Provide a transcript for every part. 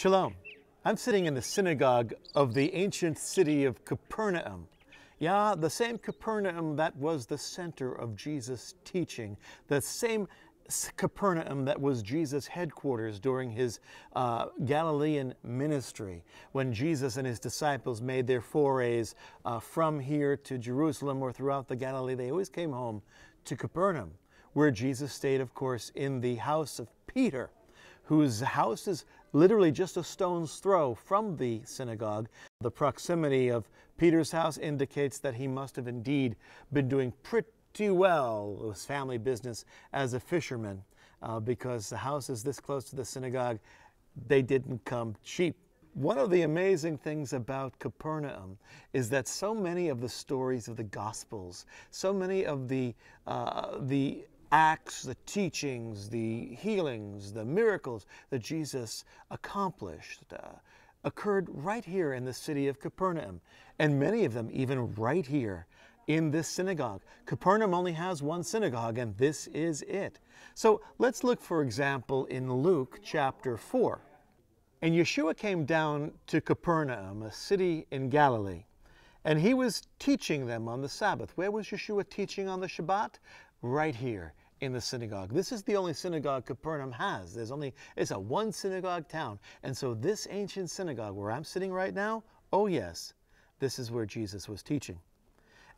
Shalom. I'm sitting in the synagogue of the ancient city of Capernaum. Yeah, the same Capernaum that was the center of Jesus' teaching, the same Capernaum that was Jesus' headquarters during his uh, Galilean ministry, when Jesus and his disciples made their forays uh, from here to Jerusalem or throughout the Galilee, they always came home to Capernaum, where Jesus stayed, of course, in the house of Peter whose house is literally just a stone's throw from the synagogue. The proximity of Peter's house indicates that he must have indeed been doing pretty well with his family business as a fisherman, uh, because the house is this close to the synagogue. They didn't come cheap. One of the amazing things about Capernaum is that so many of the stories of the Gospels, so many of the, uh, the acts, the teachings, the healings, the miracles that Jesus accomplished uh, occurred right here in the city of Capernaum, and many of them even right here in this synagogue. Capernaum only has one synagogue, and this is it. So let's look, for example, in Luke chapter 4. And Yeshua came down to Capernaum, a city in Galilee, and he was teaching them on the Sabbath. Where was Yeshua teaching on the Shabbat? Right here in the synagogue. This is the only synagogue Capernaum has. There's only, it's a one synagogue town. And so this ancient synagogue where I'm sitting right now, oh yes, this is where Jesus was teaching.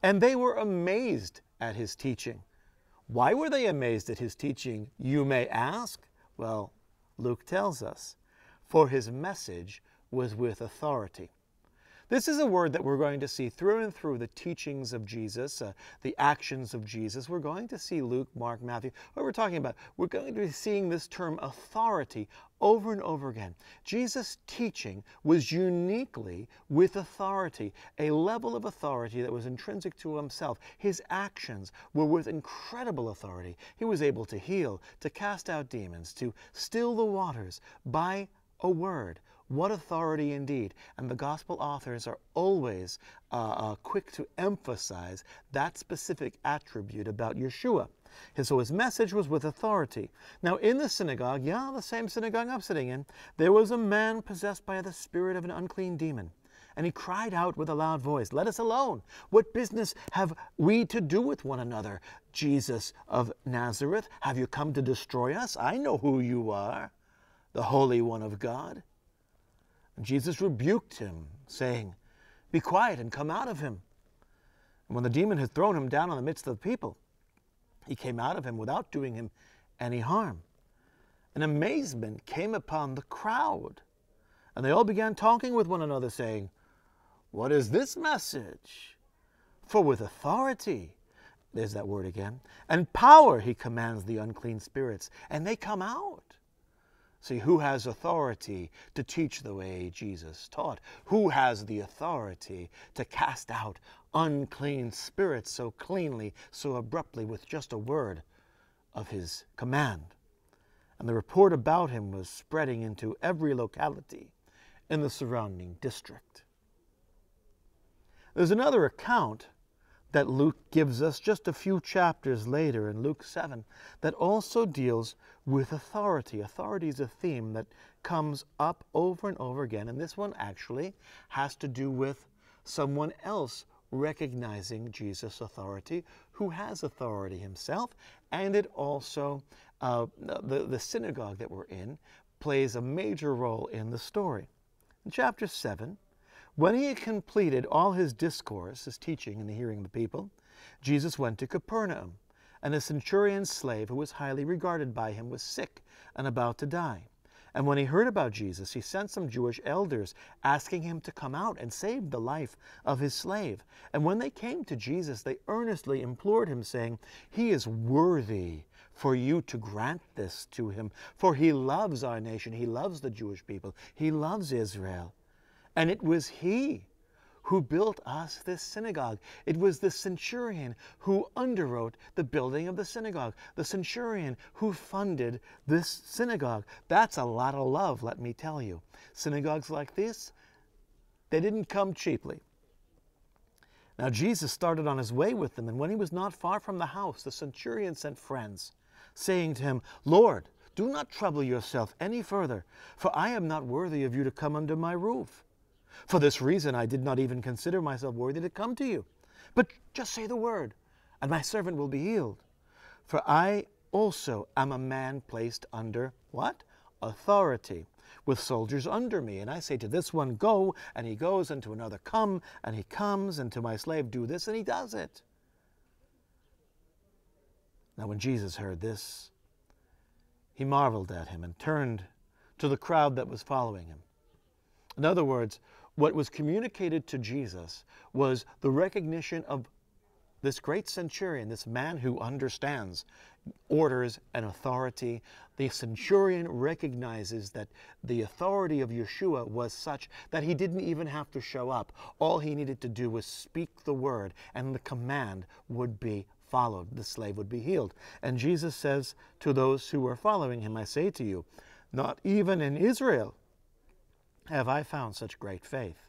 And they were amazed at his teaching. Why were they amazed at his teaching, you may ask? Well, Luke tells us, for his message was with authority. This is a word that we're going to see through and through the teachings of Jesus, uh, the actions of Jesus. We're going to see Luke, Mark, Matthew. What we're talking about, we're going to be seeing this term authority over and over again. Jesus' teaching was uniquely with authority, a level of authority that was intrinsic to himself. His actions were with incredible authority. He was able to heal, to cast out demons, to still the waters by a word. What authority indeed. And the gospel authors are always uh, uh, quick to emphasize that specific attribute about Yeshua. And so his message was with authority. Now, in the synagogue, yeah, the same synagogue I'm sitting in, there was a man possessed by the spirit of an unclean demon. And he cried out with a loud voice, Let us alone. What business have we to do with one another? Jesus of Nazareth, have you come to destroy us? I know who you are, the Holy One of God. Jesus rebuked him, saying, Be quiet and come out of him. And when the demon had thrown him down in the midst of the people, he came out of him without doing him any harm. And amazement came upon the crowd. And they all began talking with one another, saying, What is this message? For with authority, there's that word again, and power he commands the unclean spirits, and they come out. See, who has authority to teach the way Jesus taught? Who has the authority to cast out unclean spirits so cleanly, so abruptly, with just a word of his command? And the report about him was spreading into every locality in the surrounding district. There's another account that Luke gives us just a few chapters later in Luke 7 that also deals with authority. Authority is a theme that comes up over and over again, and this one actually has to do with someone else recognizing Jesus' authority, who has authority himself, and it also, uh, the, the synagogue that we're in, plays a major role in the story. In chapter 7, when he had completed all his discourse, his teaching in the hearing of the people, Jesus went to Capernaum, and a centurion's slave who was highly regarded by him was sick and about to die. And when he heard about Jesus, he sent some Jewish elders asking him to come out and save the life of his slave. And when they came to Jesus, they earnestly implored him, saying, He is worthy for you to grant this to him, for he loves our nation, he loves the Jewish people, he loves Israel. And it was he who built us this synagogue. It was the centurion who underwrote the building of the synagogue, the centurion who funded this synagogue. That's a lot of love, let me tell you. Synagogues like this, they didn't come cheaply. Now, Jesus started on his way with them, and when he was not far from the house, the centurion sent friends, saying to him, Lord, Do not trouble yourself any further, for I am not worthy of you to come under my roof. For this reason I did not even consider myself worthy to come to you. But just say the word, and my servant will be healed. For I also am a man placed under what? Authority, with soldiers under me. And I say to this one, Go, and he goes, and to another, Come, and he comes, and to my slave, Do this, and he does it. Now, when Jesus heard this, he marveled at him and turned to the crowd that was following him. In other words, what was communicated to Jesus was the recognition of this great centurion, this man who understands orders and authority. The centurion recognizes that the authority of Yeshua was such that he didn't even have to show up. All he needed to do was speak the word, and the command would be followed. The slave would be healed. And Jesus says to those who were following him, I say to you, not even in Israel have I found such great faith.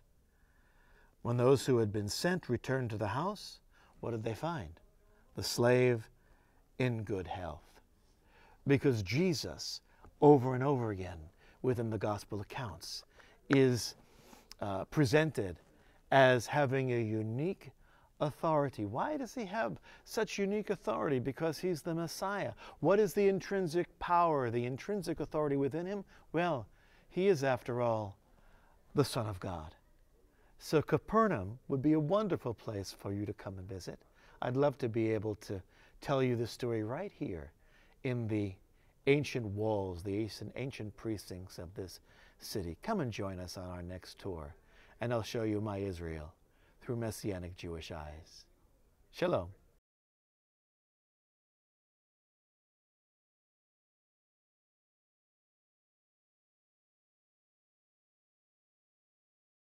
When those who had been sent returned to the house, what did they find? The slave in good health. Because Jesus, over and over again within the gospel accounts, is uh, presented as having a unique authority. Why does he have such unique authority? Because he's the Messiah. What is the intrinsic power, the intrinsic authority within him? Well, he is, after all, the Son of God. So Capernaum would be a wonderful place for you to come and visit. I'd love to be able to tell you the story right here in the ancient walls, the ancient precincts of this city. Come and join us on our next tour, and I'll show you my Israel through Messianic Jewish eyes. Shalom.